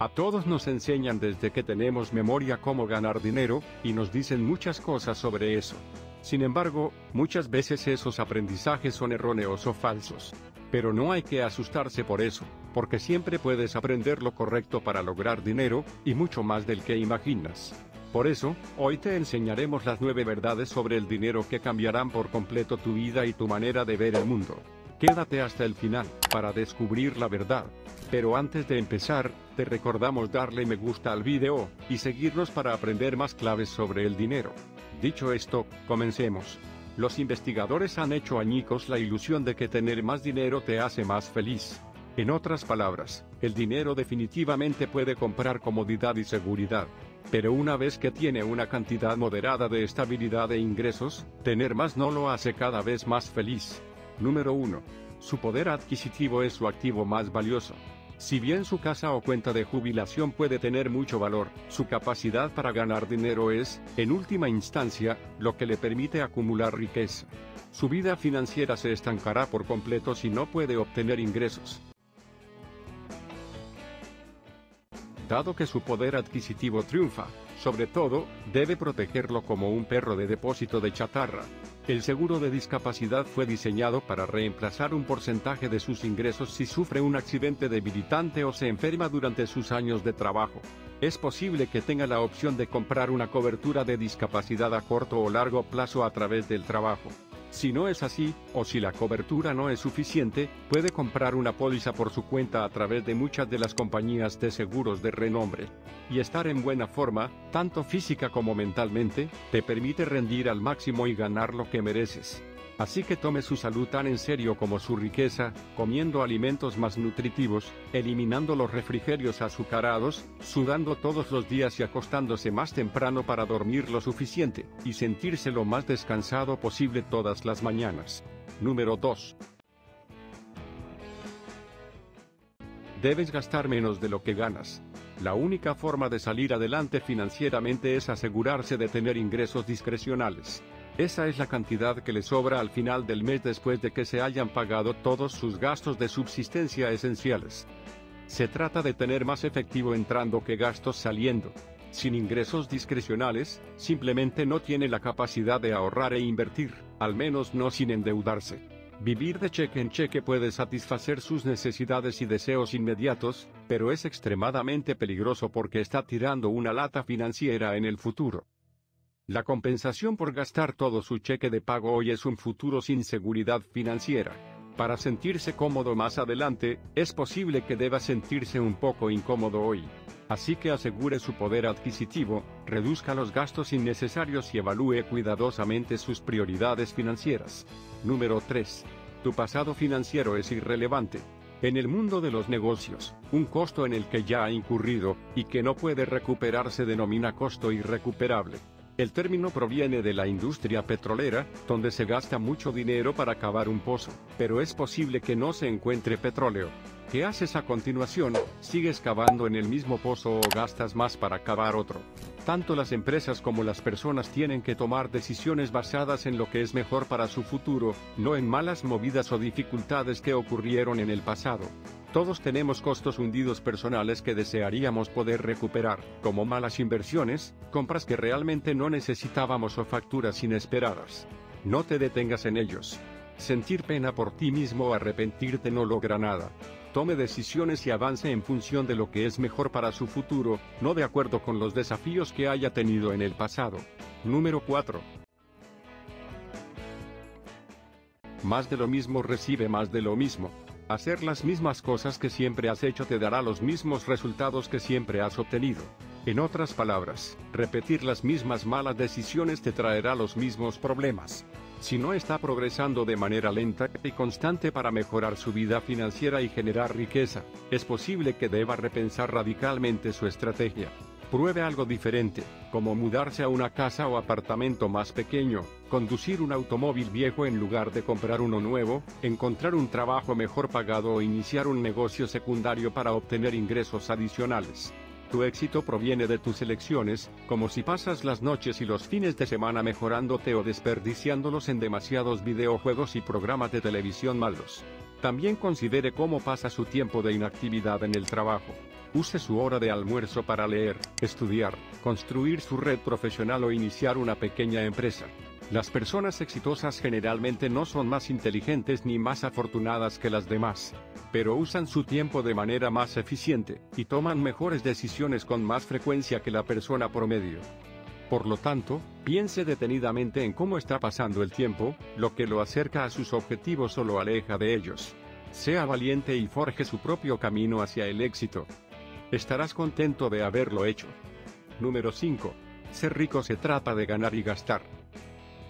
A todos nos enseñan desde que tenemos memoria cómo ganar dinero, y nos dicen muchas cosas sobre eso. Sin embargo, muchas veces esos aprendizajes son erróneos o falsos. Pero no hay que asustarse por eso, porque siempre puedes aprender lo correcto para lograr dinero, y mucho más del que imaginas. Por eso, hoy te enseñaremos las nueve verdades sobre el dinero que cambiarán por completo tu vida y tu manera de ver el mundo. Quédate hasta el final, para descubrir la verdad. Pero antes de empezar, te recordamos darle me gusta al video, y seguirnos para aprender más claves sobre el dinero. Dicho esto, comencemos. Los investigadores han hecho añicos la ilusión de que tener más dinero te hace más feliz. En otras palabras, el dinero definitivamente puede comprar comodidad y seguridad. Pero una vez que tiene una cantidad moderada de estabilidad e ingresos, tener más no lo hace cada vez más feliz. Número 1. Su poder adquisitivo es su activo más valioso. Si bien su casa o cuenta de jubilación puede tener mucho valor, su capacidad para ganar dinero es, en última instancia, lo que le permite acumular riqueza. Su vida financiera se estancará por completo si no puede obtener ingresos. Dado que su poder adquisitivo triunfa, sobre todo, debe protegerlo como un perro de depósito de chatarra. El seguro de discapacidad fue diseñado para reemplazar un porcentaje de sus ingresos si sufre un accidente debilitante o se enferma durante sus años de trabajo. Es posible que tenga la opción de comprar una cobertura de discapacidad a corto o largo plazo a través del trabajo. Si no es así, o si la cobertura no es suficiente, puede comprar una póliza por su cuenta a través de muchas de las compañías de seguros de renombre. Y estar en buena forma, tanto física como mentalmente, te permite rendir al máximo y ganar lo que mereces. Así que tome su salud tan en serio como su riqueza, comiendo alimentos más nutritivos, eliminando los refrigerios azucarados, sudando todos los días y acostándose más temprano para dormir lo suficiente, y sentirse lo más descansado posible todas las mañanas. Número 2. Debes gastar menos de lo que ganas. La única forma de salir adelante financieramente es asegurarse de tener ingresos discrecionales. Esa es la cantidad que le sobra al final del mes después de que se hayan pagado todos sus gastos de subsistencia esenciales. Se trata de tener más efectivo entrando que gastos saliendo. Sin ingresos discrecionales, simplemente no tiene la capacidad de ahorrar e invertir, al menos no sin endeudarse. Vivir de cheque en cheque puede satisfacer sus necesidades y deseos inmediatos, pero es extremadamente peligroso porque está tirando una lata financiera en el futuro. La compensación por gastar todo su cheque de pago hoy es un futuro sin seguridad financiera. Para sentirse cómodo más adelante, es posible que deba sentirse un poco incómodo hoy. Así que asegure su poder adquisitivo, reduzca los gastos innecesarios y evalúe cuidadosamente sus prioridades financieras. Número 3. Tu pasado financiero es irrelevante. En el mundo de los negocios, un costo en el que ya ha incurrido, y que no puede recuperar se denomina costo irrecuperable. El término proviene de la industria petrolera, donde se gasta mucho dinero para cavar un pozo, pero es posible que no se encuentre petróleo. ¿Qué haces a continuación? ¿Sigues cavando en el mismo pozo o gastas más para cavar otro? Tanto las empresas como las personas tienen que tomar decisiones basadas en lo que es mejor para su futuro, no en malas movidas o dificultades que ocurrieron en el pasado. Todos tenemos costos hundidos personales que desearíamos poder recuperar, como malas inversiones, compras que realmente no necesitábamos o facturas inesperadas. No te detengas en ellos. Sentir pena por ti mismo o arrepentirte no logra nada. Tome decisiones y avance en función de lo que es mejor para su futuro, no de acuerdo con los desafíos que haya tenido en el pasado. Número 4. Más de lo mismo recibe más de lo mismo. Hacer las mismas cosas que siempre has hecho te dará los mismos resultados que siempre has obtenido. En otras palabras, repetir las mismas malas decisiones te traerá los mismos problemas. Si no está progresando de manera lenta y constante para mejorar su vida financiera y generar riqueza, es posible que deba repensar radicalmente su estrategia. Pruebe algo diferente, como mudarse a una casa o apartamento más pequeño, conducir un automóvil viejo en lugar de comprar uno nuevo, encontrar un trabajo mejor pagado o iniciar un negocio secundario para obtener ingresos adicionales. Tu éxito proviene de tus elecciones, como si pasas las noches y los fines de semana mejorándote o desperdiciándolos en demasiados videojuegos y programas de televisión malos. También considere cómo pasa su tiempo de inactividad en el trabajo. Use su hora de almuerzo para leer, estudiar, construir su red profesional o iniciar una pequeña empresa. Las personas exitosas generalmente no son más inteligentes ni más afortunadas que las demás, pero usan su tiempo de manera más eficiente, y toman mejores decisiones con más frecuencia que la persona promedio. Por lo tanto, piense detenidamente en cómo está pasando el tiempo, lo que lo acerca a sus objetivos o lo aleja de ellos. Sea valiente y forje su propio camino hacia el éxito. Estarás contento de haberlo hecho. Número 5. Ser rico se trata de ganar y gastar.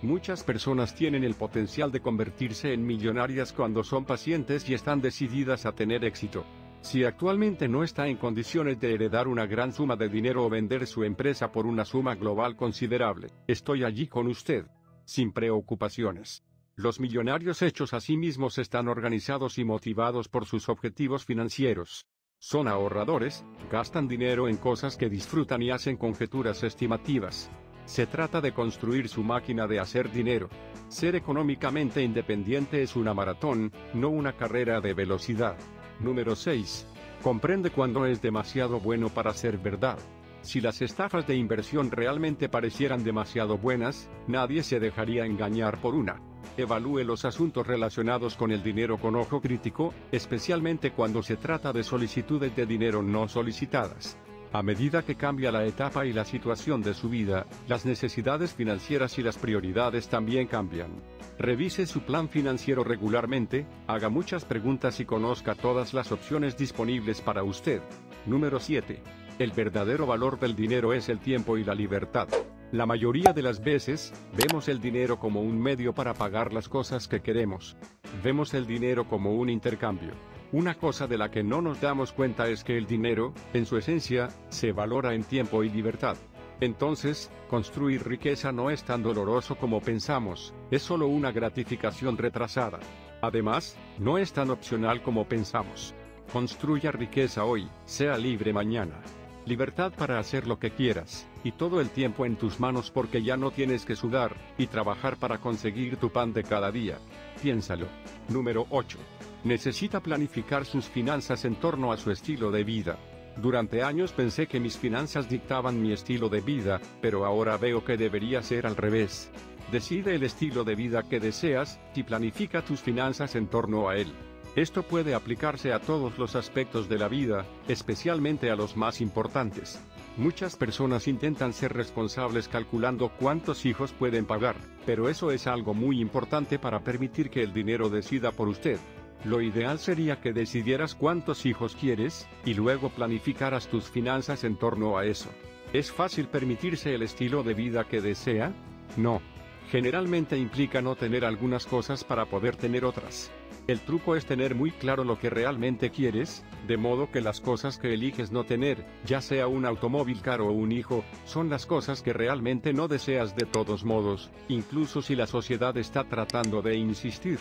Muchas personas tienen el potencial de convertirse en millonarias cuando son pacientes y están decididas a tener éxito. Si actualmente no está en condiciones de heredar una gran suma de dinero o vender su empresa por una suma global considerable, estoy allí con usted. Sin preocupaciones. Los millonarios hechos a sí mismos están organizados y motivados por sus objetivos financieros. Son ahorradores, gastan dinero en cosas que disfrutan y hacen conjeturas estimativas. Se trata de construir su máquina de hacer dinero. Ser económicamente independiente es una maratón, no una carrera de velocidad. Número 6. Comprende cuando es demasiado bueno para ser verdad. Si las estafas de inversión realmente parecieran demasiado buenas, nadie se dejaría engañar por una. Evalúe los asuntos relacionados con el dinero con ojo crítico, especialmente cuando se trata de solicitudes de dinero no solicitadas. A medida que cambia la etapa y la situación de su vida, las necesidades financieras y las prioridades también cambian. Revise su plan financiero regularmente, haga muchas preguntas y conozca todas las opciones disponibles para usted. Número 7. El verdadero valor del dinero es el tiempo y la libertad. La mayoría de las veces, vemos el dinero como un medio para pagar las cosas que queremos. Vemos el dinero como un intercambio. Una cosa de la que no nos damos cuenta es que el dinero, en su esencia, se valora en tiempo y libertad. Entonces, construir riqueza no es tan doloroso como pensamos, es solo una gratificación retrasada. Además, no es tan opcional como pensamos. Construya riqueza hoy, sea libre mañana. Libertad para hacer lo que quieras, y todo el tiempo en tus manos porque ya no tienes que sudar, y trabajar para conseguir tu pan de cada día. Piénsalo. Número 8. Necesita planificar sus finanzas en torno a su estilo de vida. Durante años pensé que mis finanzas dictaban mi estilo de vida, pero ahora veo que debería ser al revés. Decide el estilo de vida que deseas, y planifica tus finanzas en torno a él. Esto puede aplicarse a todos los aspectos de la vida, especialmente a los más importantes. Muchas personas intentan ser responsables calculando cuántos hijos pueden pagar, pero eso es algo muy importante para permitir que el dinero decida por usted. Lo ideal sería que decidieras cuántos hijos quieres, y luego planificaras tus finanzas en torno a eso. ¿Es fácil permitirse el estilo de vida que desea? No. Generalmente implica no tener algunas cosas para poder tener otras. El truco es tener muy claro lo que realmente quieres, de modo que las cosas que eliges no tener, ya sea un automóvil caro o un hijo, son las cosas que realmente no deseas de todos modos, incluso si la sociedad está tratando de insistir.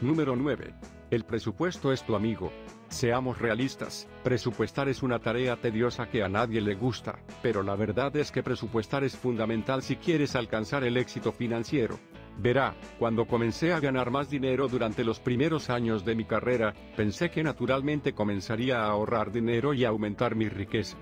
Número 9. El presupuesto es tu amigo. Seamos realistas, presupuestar es una tarea tediosa que a nadie le gusta, pero la verdad es que presupuestar es fundamental si quieres alcanzar el éxito financiero. Verá, cuando comencé a ganar más dinero durante los primeros años de mi carrera, pensé que naturalmente comenzaría a ahorrar dinero y aumentar mi riqueza.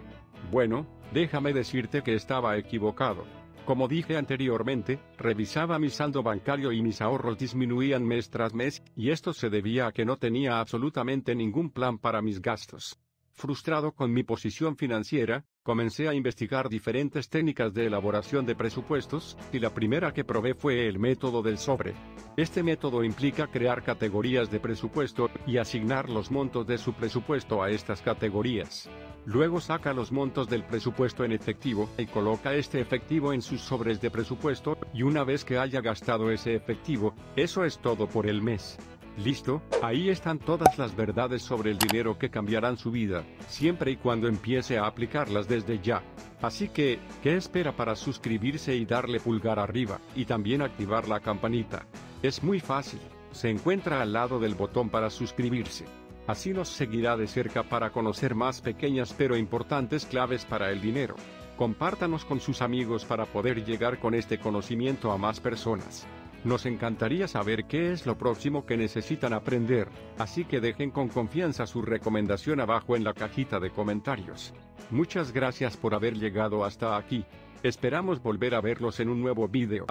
Bueno, déjame decirte que estaba equivocado. Como dije anteriormente, revisaba mi saldo bancario y mis ahorros disminuían mes tras mes, y esto se debía a que no tenía absolutamente ningún plan para mis gastos. Frustrado con mi posición financiera, comencé a investigar diferentes técnicas de elaboración de presupuestos, y la primera que probé fue el método del sobre. Este método implica crear categorías de presupuesto y asignar los montos de su presupuesto a estas categorías. Luego saca los montos del presupuesto en efectivo y coloca este efectivo en sus sobres de presupuesto, y una vez que haya gastado ese efectivo, eso es todo por el mes. Listo, ahí están todas las verdades sobre el dinero que cambiarán su vida, siempre y cuando empiece a aplicarlas desde ya. Así que, ¿qué espera para suscribirse y darle pulgar arriba, y también activar la campanita? Es muy fácil, se encuentra al lado del botón para suscribirse. Así nos seguirá de cerca para conocer más pequeñas pero importantes claves para el dinero. Compártanos con sus amigos para poder llegar con este conocimiento a más personas. Nos encantaría saber qué es lo próximo que necesitan aprender, así que dejen con confianza su recomendación abajo en la cajita de comentarios. Muchas gracias por haber llegado hasta aquí. Esperamos volver a verlos en un nuevo video.